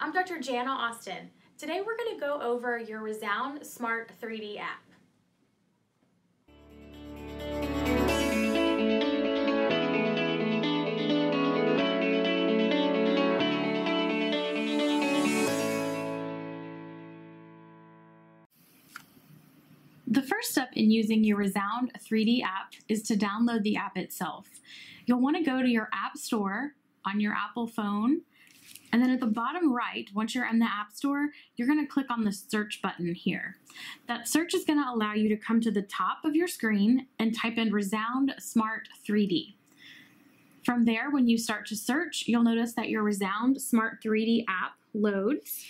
I'm Dr. Jana Austin. Today we're going to go over your Resound Smart 3D app. The first step in using your Resound 3D app is to download the app itself. You'll want to go to your App Store on your Apple phone and then at the bottom right, once you're in the App Store, you're going to click on the search button here. That search is going to allow you to come to the top of your screen and type in Resound Smart 3D. From there, when you start to search, you'll notice that your Resound Smart 3D app loads.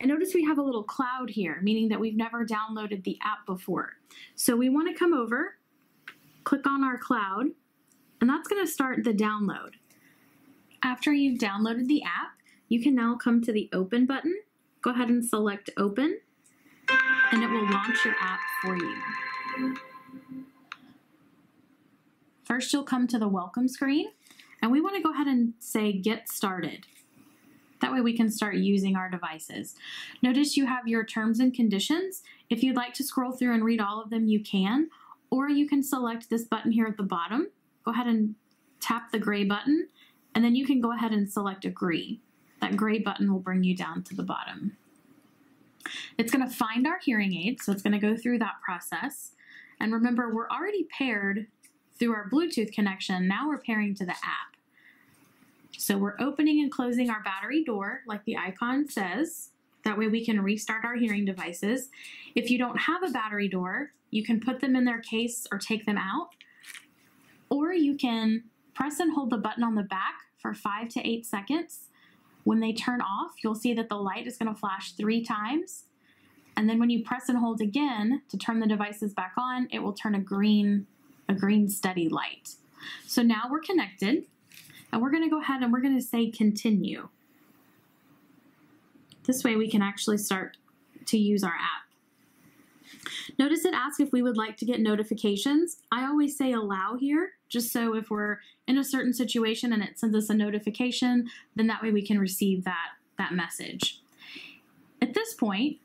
And notice we have a little cloud here, meaning that we've never downloaded the app before. So we want to come over, click on our cloud, and that's going to start the download. After you've downloaded the app, you can now come to the Open button. Go ahead and select Open, and it will launch your app for you. First, you'll come to the Welcome screen, and we want to go ahead and say Get Started. That way we can start using our devices. Notice you have your terms and conditions. If you'd like to scroll through and read all of them, you can, or you can select this button here at the bottom. Go ahead and tap the gray button, and then you can go ahead and select Agree that gray button will bring you down to the bottom. It's going to find our hearing aid, so it's going to go through that process. And remember, we're already paired through our Bluetooth connection. Now we're pairing to the app. So we're opening and closing our battery door like the icon says. That way we can restart our hearing devices. If you don't have a battery door, you can put them in their case or take them out. Or you can press and hold the button on the back for five to eight seconds when they turn off, you'll see that the light is going to flash three times. And then when you press and hold again to turn the devices back on, it will turn a green, a green steady light. So now we're connected and we're going to go ahead and we're going to say continue. This way we can actually start to use our app. Notice it asks if we would like to get notifications. I always say allow here, just so if we're in a certain situation and it sends us a notification, then that way we can receive that, that message. At this point,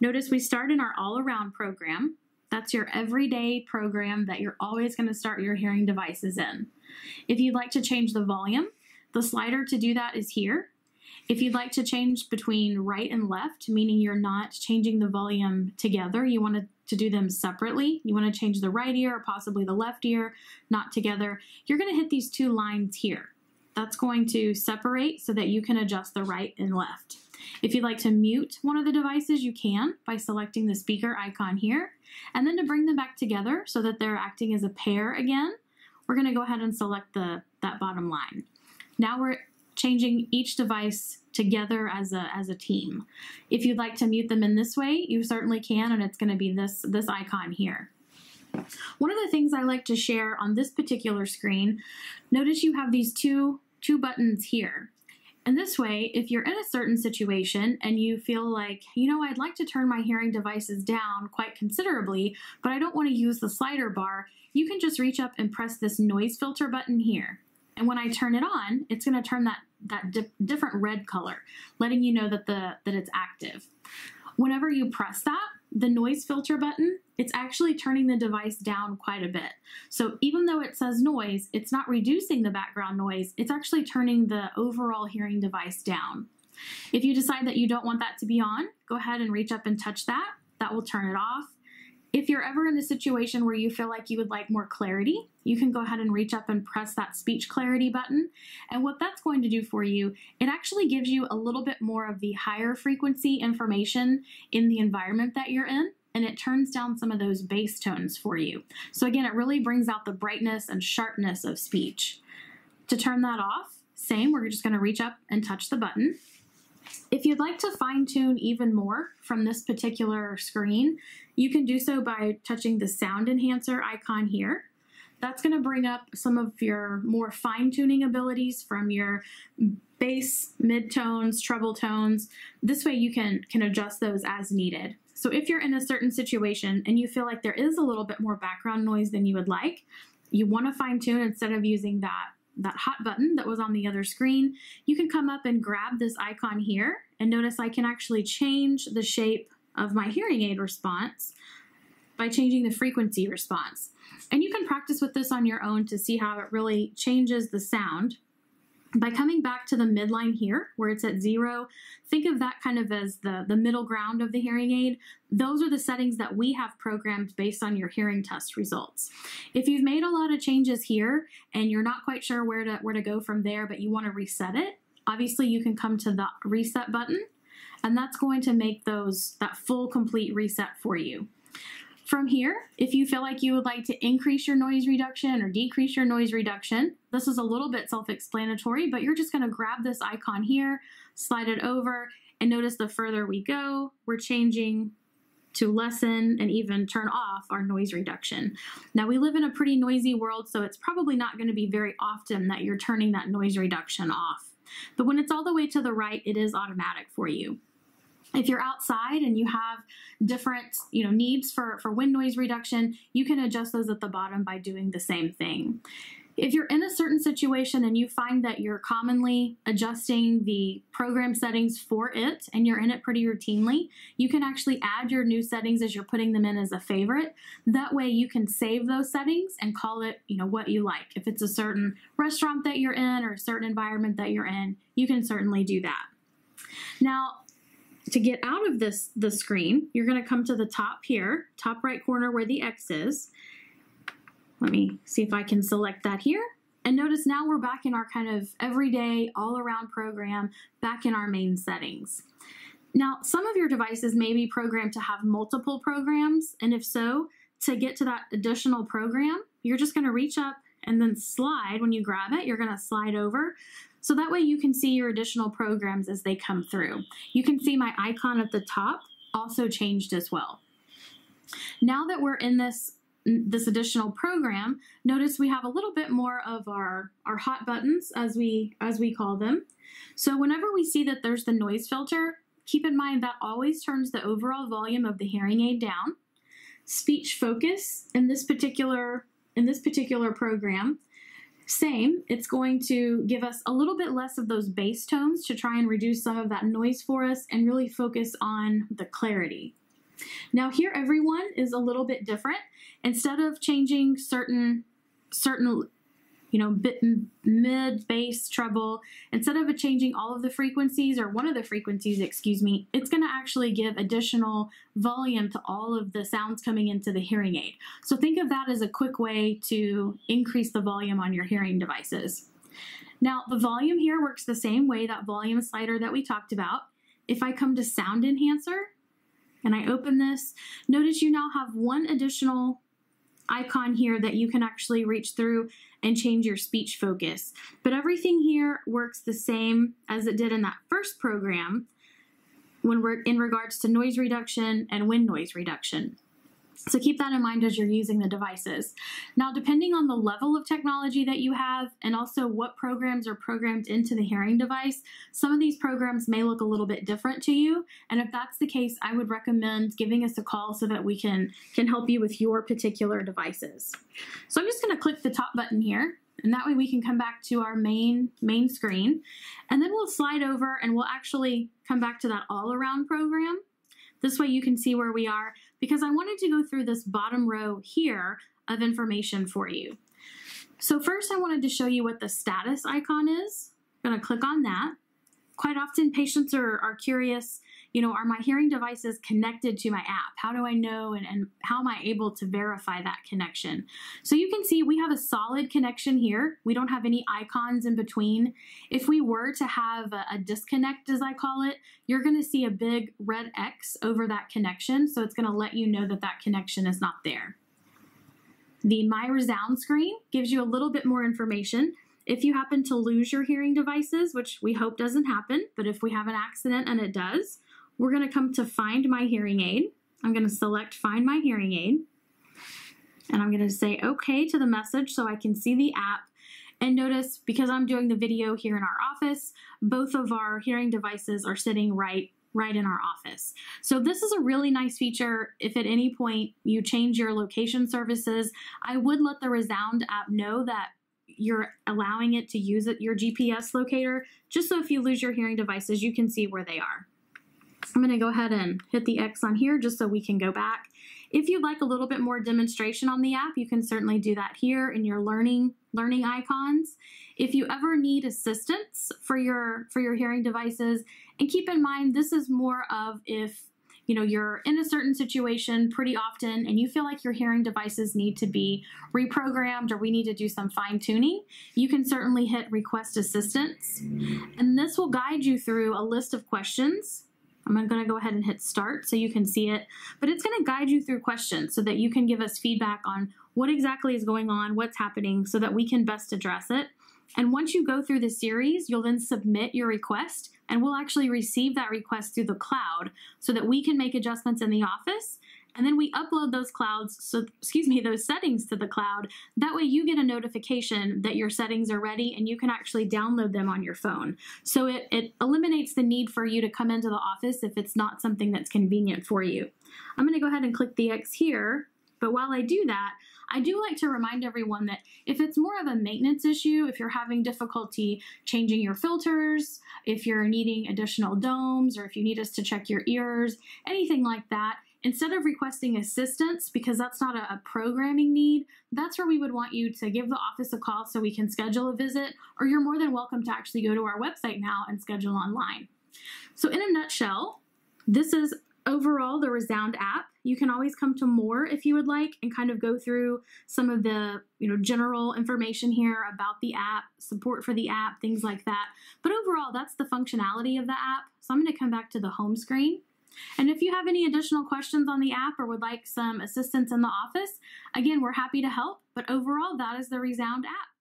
notice we start in our all-around program. That's your everyday program that you're always going to start your hearing devices in. If you'd like to change the volume, the slider to do that is here. If you'd like to change between right and left, meaning you're not changing the volume together, you want to, to do them separately. You want to change the right ear or possibly the left ear, not together. You're going to hit these two lines here. That's going to separate so that you can adjust the right and left. If you'd like to mute one of the devices, you can by selecting the speaker icon here. And then to bring them back together so that they're acting as a pair again, we're going to go ahead and select the that bottom line. Now we're changing each device together as a, as a team. If you'd like to mute them in this way, you certainly can, and it's going to be this, this icon here. One of the things I like to share on this particular screen, notice you have these two, two buttons here. And this way, if you're in a certain situation and you feel like, you know, I'd like to turn my hearing devices down quite considerably, but I don't want to use the slider bar, you can just reach up and press this noise filter button here. And when I turn it on, it's going to turn that, that di different red color, letting you know that, the, that it's active. Whenever you press that, the noise filter button, it's actually turning the device down quite a bit. So even though it says noise, it's not reducing the background noise, it's actually turning the overall hearing device down. If you decide that you don't want that to be on, go ahead and reach up and touch that. That will turn it off. If you're ever in a situation where you feel like you would like more clarity, you can go ahead and reach up and press that speech clarity button. And what that's going to do for you, it actually gives you a little bit more of the higher frequency information in the environment that you're in and it turns down some of those bass tones for you. So again, it really brings out the brightness and sharpness of speech. To turn that off, same, we're just gonna reach up and touch the button. If you'd like to fine tune even more from this particular screen, you can do so by touching the sound enhancer icon here. That's going to bring up some of your more fine tuning abilities from your bass, midtones, treble tones. This way you can, can adjust those as needed. So if you're in a certain situation and you feel like there is a little bit more background noise than you would like, you want to fine tune instead of using that that hot button that was on the other screen, you can come up and grab this icon here and notice I can actually change the shape of my hearing aid response by changing the frequency response. And you can practice with this on your own to see how it really changes the sound. By coming back to the midline here, where it's at zero, think of that kind of as the, the middle ground of the hearing aid. Those are the settings that we have programmed based on your hearing test results. If you've made a lot of changes here and you're not quite sure where to, where to go from there, but you want to reset it, obviously you can come to the reset button and that's going to make those that full complete reset for you. From here, if you feel like you would like to increase your noise reduction or decrease your noise reduction, this is a little bit self-explanatory, but you're just gonna grab this icon here, slide it over, and notice the further we go, we're changing to lessen and even turn off our noise reduction. Now we live in a pretty noisy world, so it's probably not gonna be very often that you're turning that noise reduction off. But when it's all the way to the right, it is automatic for you. If you're outside and you have different you know, needs for, for wind noise reduction, you can adjust those at the bottom by doing the same thing. If you're in a certain situation and you find that you're commonly adjusting the program settings for it and you're in it pretty routinely, you can actually add your new settings as you're putting them in as a favorite. That way you can save those settings and call it, you know, what you like. If it's a certain restaurant that you're in or a certain environment that you're in, you can certainly do that. Now, to get out of this the screen, you're going to come to the top here, top right corner where the X is. Let me see if I can select that here. And notice now we're back in our kind of everyday, all around program, back in our main settings. Now, some of your devices may be programmed to have multiple programs, and if so, to get to that additional program, you're just going to reach up and then slide. When you grab it, you're going to slide over so that way you can see your additional programs as they come through. You can see my icon at the top also changed as well. Now that we're in this this additional program, notice we have a little bit more of our, our hot buttons as we as we call them. So whenever we see that there's the noise filter, keep in mind that always turns the overall volume of the hearing aid down. Speech focus in this particular in this particular program same, it's going to give us a little bit less of those bass tones to try and reduce some of that noise for us and really focus on the clarity. Now here everyone is a little bit different. Instead of changing certain certain you know, mid, bass, treble, instead of changing all of the frequencies or one of the frequencies, excuse me, it's going to actually give additional volume to all of the sounds coming into the hearing aid. So think of that as a quick way to increase the volume on your hearing devices. Now, the volume here works the same way, that volume slider that we talked about. If I come to Sound Enhancer and I open this, notice you now have one additional icon here that you can actually reach through and change your speech focus. But everything here works the same as it did in that first program when we're in regards to noise reduction and wind noise reduction. So keep that in mind as you're using the devices. Now, depending on the level of technology that you have and also what programs are programmed into the hearing device, some of these programs may look a little bit different to you. And if that's the case, I would recommend giving us a call so that we can, can help you with your particular devices. So I'm just gonna click the top button here and that way we can come back to our main main screen and then we'll slide over and we'll actually come back to that all around program this way you can see where we are because I wanted to go through this bottom row here of information for you. So first I wanted to show you what the status icon is. I'm gonna click on that. Quite often patients are, are curious you know, are my hearing devices connected to my app? How do I know and, and how am I able to verify that connection? So you can see we have a solid connection here. We don't have any icons in between. If we were to have a, a disconnect, as I call it, you're gonna see a big red X over that connection. So it's gonna let you know that that connection is not there. The My Resound screen gives you a little bit more information. If you happen to lose your hearing devices, which we hope doesn't happen, but if we have an accident and it does, we're going to come to find my hearing aid. I'm going to select find my hearing aid. And I'm going to say okay to the message so I can see the app. And notice, because I'm doing the video here in our office, both of our hearing devices are sitting right right in our office. So this is a really nice feature. If at any point you change your location services, I would let the Resound app know that you're allowing it to use your GPS locator, just so if you lose your hearing devices, you can see where they are. I'm going to go ahead and hit the X on here just so we can go back. If you'd like a little bit more demonstration on the app, you can certainly do that here in your learning learning icons. If you ever need assistance for your for your hearing devices, and keep in mind this is more of if you know you're in a certain situation pretty often and you feel like your hearing devices need to be reprogrammed or we need to do some fine tuning, you can certainly hit request assistance. And this will guide you through a list of questions I'm going to go ahead and hit start so you can see it, but it's going to guide you through questions so that you can give us feedback on what exactly is going on, what's happening, so that we can best address it. And once you go through the series, you'll then submit your request and we'll actually receive that request through the cloud so that we can make adjustments in the office and then we upload those clouds, so excuse me, those settings to the cloud. That way you get a notification that your settings are ready and you can actually download them on your phone. So it, it eliminates the need for you to come into the office if it's not something that's convenient for you. I'm gonna go ahead and click the X here, but while I do that, I do like to remind everyone that if it's more of a maintenance issue, if you're having difficulty changing your filters, if you're needing additional domes, or if you need us to check your ears, anything like that, instead of requesting assistance, because that's not a, a, programming need, that's where we would want you to give the office a call so we can schedule a visit, or you're more than welcome to actually go to our website now and schedule online. So, in a nutshell, this is overall the Resound app. You can always come to more if you would like and kind of go through some of the you know general information here about the app, support for the app, things like that. But overall, that's the functionality of the app. So I'm going to come back to the home screen. And if you have any additional questions on the app or would like some assistance in the office, again, we're happy to help. But overall, that is the Resound app.